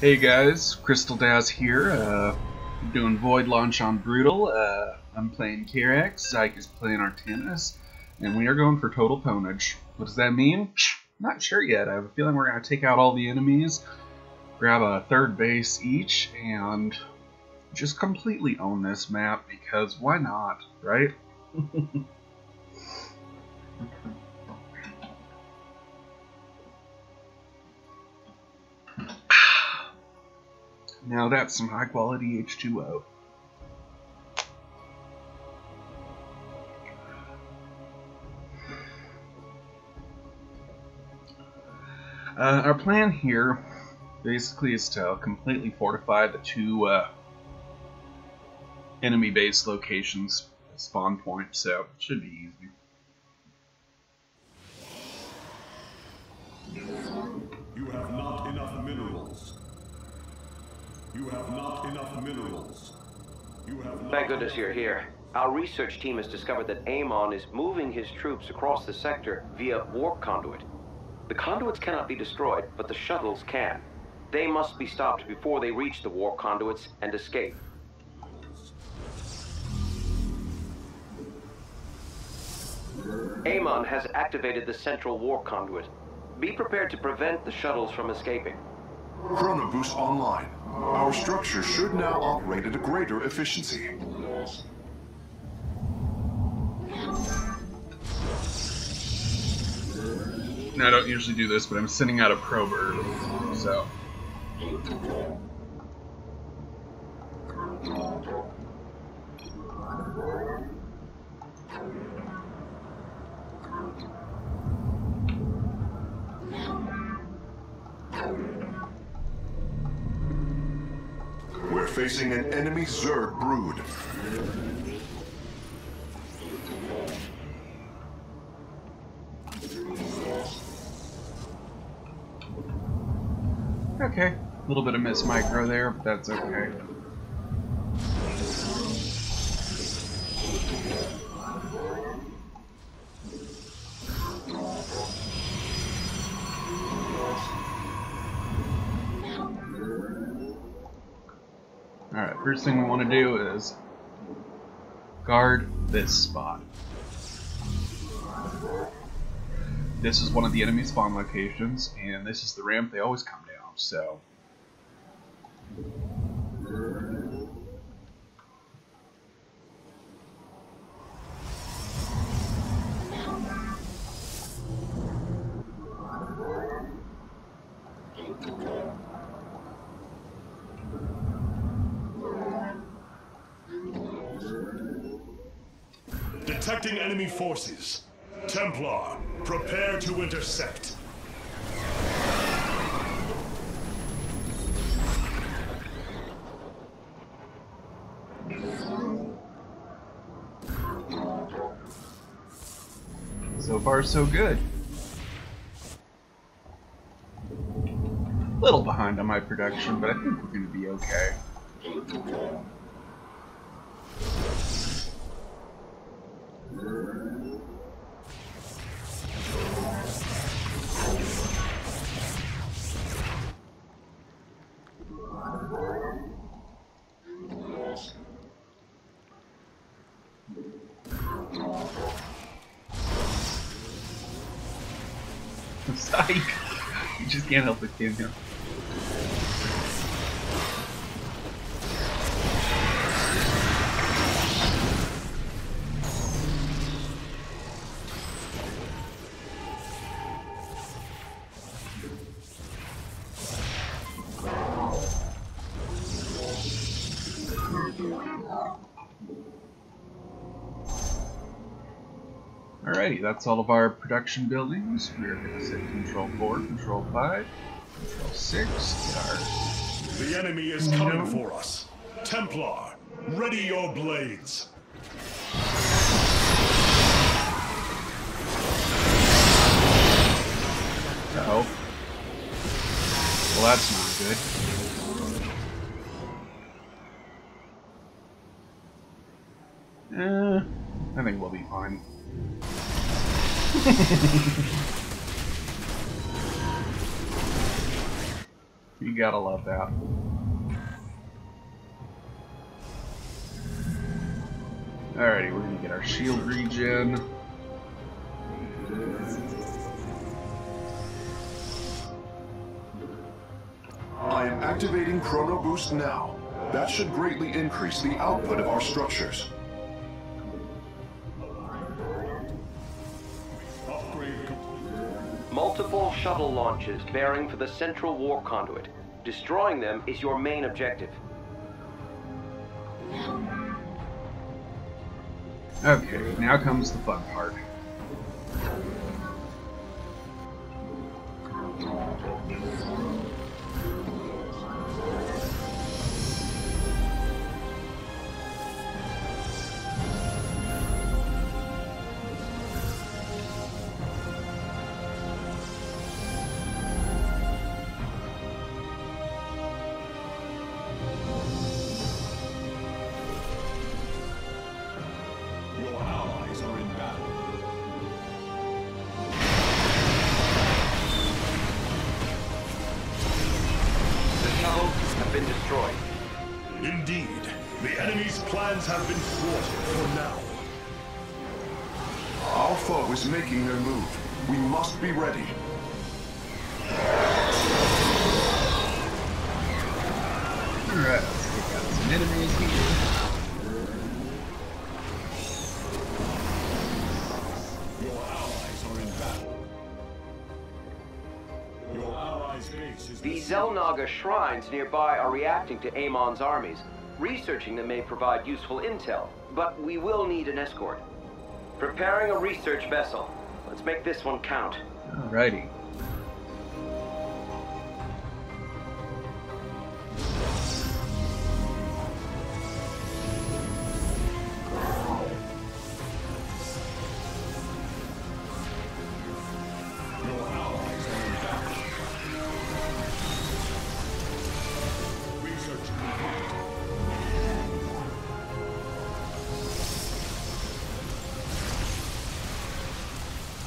Hey guys, Crystal Dazz here, uh, doing Void Launch on Brutal. Uh, I'm playing Karax, Zyke is playing Artanis, and we are going for total pwnage. What does that mean? Not sure yet. I have a feeling we're going to take out all the enemies, grab a third base each, and just completely own this map, because why not, right? Now that's some high quality H2O. Uh, our plan here basically is to completely fortify the two uh, enemy base locations spawn point, so it should be easy. You have not enough minerals. You have not enough minerals. You have not Thank goodness you're here. Our research team has discovered that Amon is moving his troops across the sector via warp conduit. The conduits cannot be destroyed, but the shuttles can. They must be stopped before they reach the warp conduits and escape. Amon has activated the central warp conduit. Be prepared to prevent the shuttles from escaping. Chronoboost online. Our structure should now operate at a greater efficiency. Now, I don't usually do this, but I'm sending out a prober, so. We're facing an enemy Zerg brood. Okay, a little bit of miss micro there, but that's okay. Alright, first thing we want to do is guard this spot. This is one of the enemy spawn locations, and this is the ramp they always come down, so. Enemy forces. Templar, prepare to intersect. So far, so good. A Little behind on my production, but I think we're going to be okay. Psych! You just can't help it, can you? That's all of our production buildings. We're going to set Control 4, Control 5, Control 6, get our... The enemy is coming for us. Templar, ready your blades. Uh-oh. Well, that's not good. Eh, I think we'll be fine. You gotta love that. Alrighty, we're gonna get our shield regen. I am activating Chrono Boost now. That should greatly increase the output of our structures. Shuttle launches bearing for the central warp conduit. Destroying them is your main objective. Okay, now comes the fun part. Been destroyed. Indeed, the enemy's plans have been thwarted for now. Our foe is making their move. We must be ready. Alright, let's take out some enemies here. The. Xel'Naga shrines nearby are reacting to Amon's armies. Researching them may provide useful intel, but we will need an escort. Preparing a research vessel. Let's make this one count. Alrighty.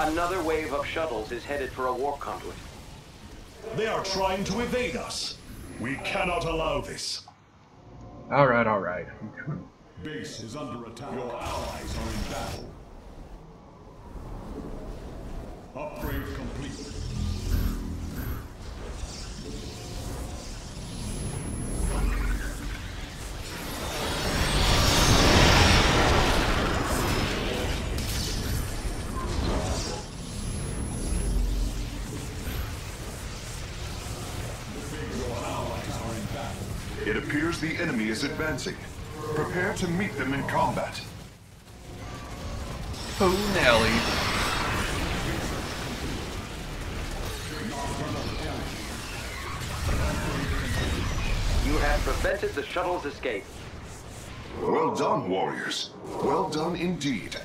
Another wave of shuttles is headed for a warp conduit. They are trying to evade us. We cannot allow this. Alright, alright. Base is under attack. Your allies are in battle. Upgrade complete. The enemy is advancing. Prepare to meet them in combat. Oh, Nelly. You have prevented the shuttle's escape. Well done, warriors. Well done indeed.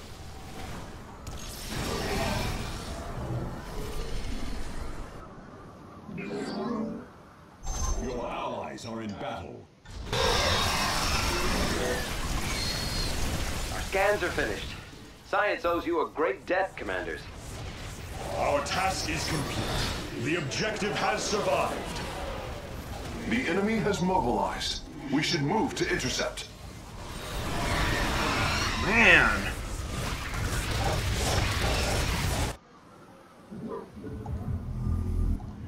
Your allies are in battle. Scans are finished. Science owes you a great debt, Commanders. Our task is complete. The objective has survived. The enemy has mobilized. We should move to intercept. Man!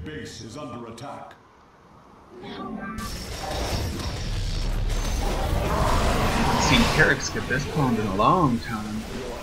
Base is under attack. I've seen Carricks get this pwned in a long time.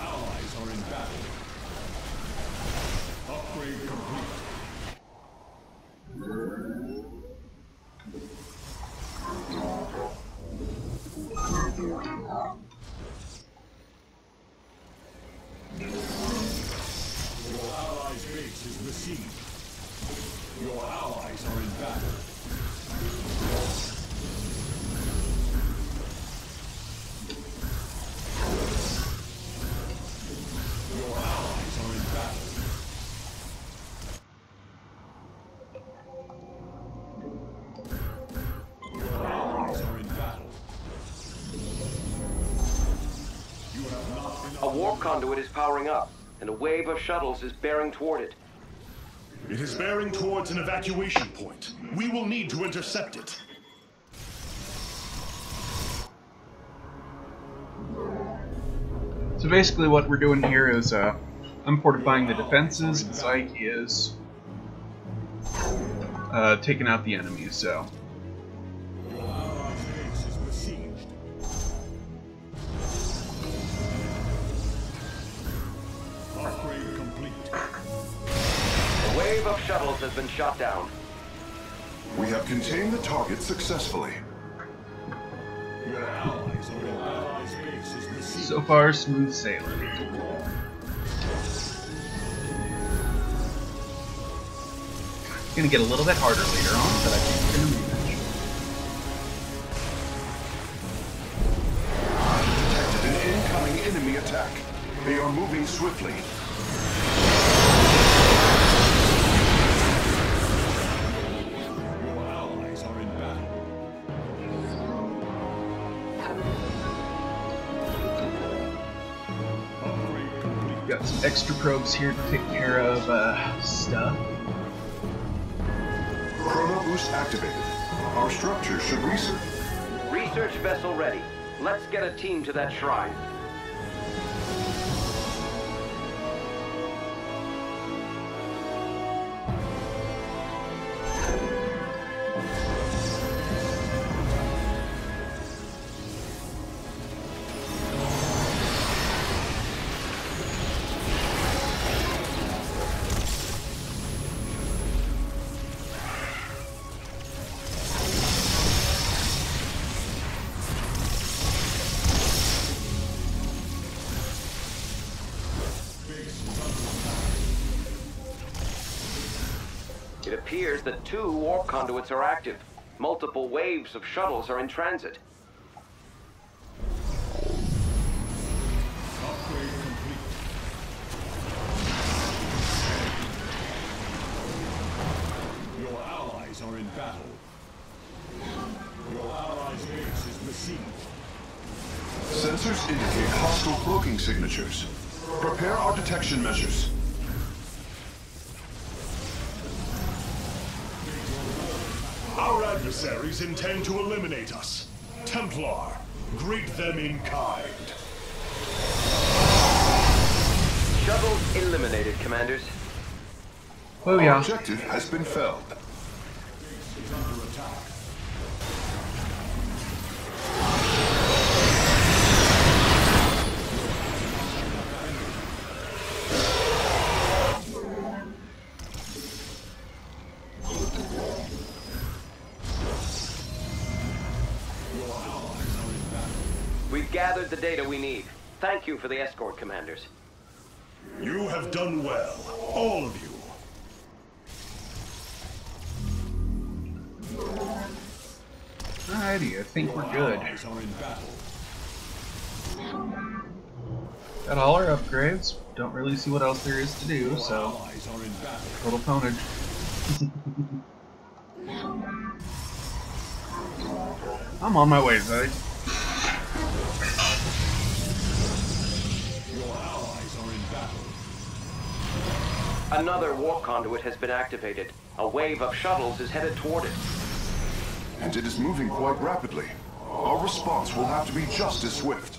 Conduit is powering up, and a wave of shuttles is bearing toward it. It is bearing towards an evacuation point. We will need to intercept it. So basically, what we're doing here is uh, I'm fortifying the defenses, and Zyke is uh, taking out the enemies. So has been shot down. We have contained the target successfully. Your allies are your allies' base is besieged. so far, smooth sailing. It's Gonna get a little bit harder later on, but I think we're gonna manage. Detected an incoming enemy attack. They are moving swiftly. Extra probes here to take care of uh, stuff. Chrono boost activated. Our structure should research. Research vessel ready. Let's get a team to that shrine. Appears that two warp conduits are active. Multiple waves of shuttles are in transit. Your allies are in battle. Your allies' base is besieged. Sensors indicate hostile cloaking signatures. Prepare our detection measures. Our adversaries intend to eliminate us. Templar, greet them in kind. Shuttles eliminated, commanders. Our yeah. objective has been felled. Gathered the data we need. Thank you for the escort, commanders. You have done well, all of you. Alrighty, I think we're good. Are in battle. Got all our upgrades. Don't really see what else there is to do, so Allies are in battle. total pwnage. I'm on my way, Zay. Another warp conduit has been activated. A wave of shuttles is headed toward it. And it is moving quite rapidly. Our response will have to be just as swift.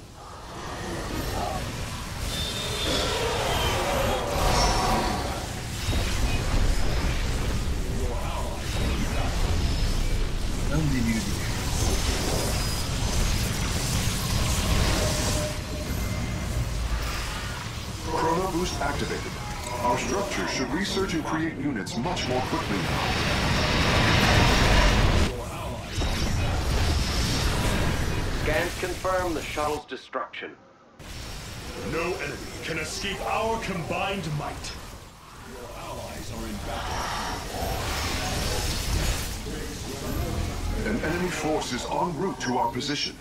Chrono boost activated. Our structure should research and create units much more quickly now. Scans confirm the shuttle's destruction. No enemy can escape our combined might. Your allies are in battle. An enemy force is en route to our position.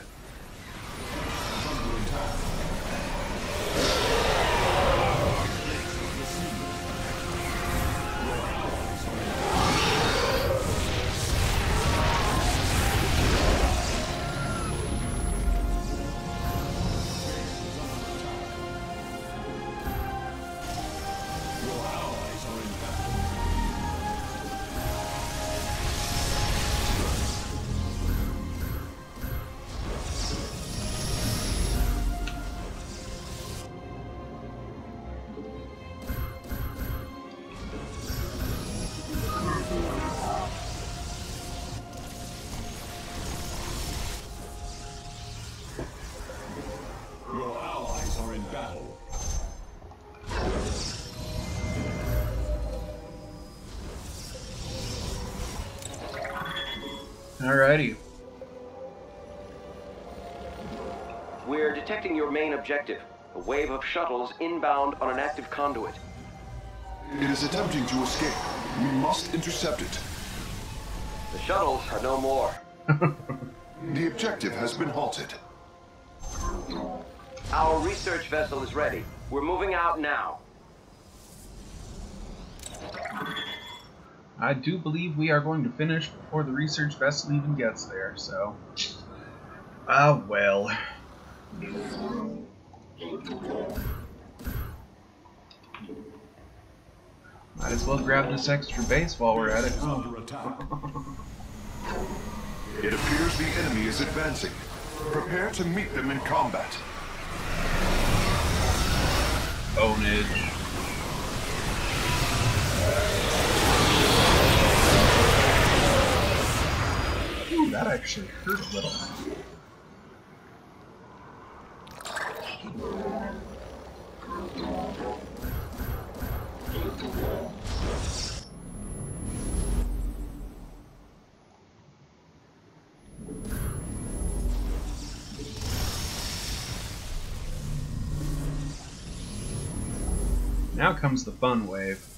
Alrighty. We're detecting your main objective. A wave of shuttles inbound on an active conduit. It is attempting to escape. We must intercept it. The shuttles are no more. The objective has been halted. Our research vessel is ready. We're moving out now. I do believe we are going to finish before the research vessel even gets there, so. Ah, well. Might as well grab this extra base while we're at it. It appears the enemy is advancing. Prepare to meet them in combat. Ownage. That actually hurt a little. Now comes the fun wave.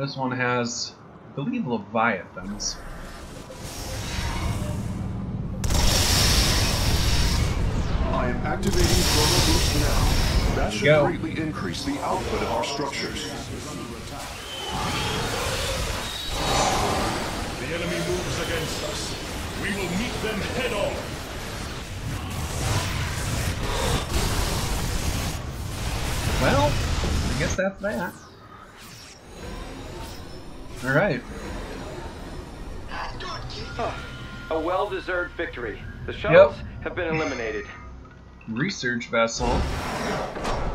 This one has, I believe, Leviathans. I am activating Chrono Boost now. That should go. greatly increase the output of our structures. The enemy moves against us. We will meet them head on. Well, I guess that's that. Alright. A well-deserved victory. The shuttles have been eliminated. Research vessel.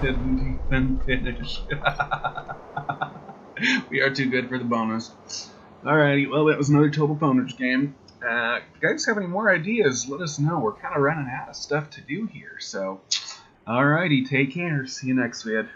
Didn't even finish. we are too good for the bonus. Alrighty, well, that was another Total Boners game. Uh, if you guys have any more ideas, let us know. We're kind of running out of stuff to do here, so. Alrighty, take care. See you next vid.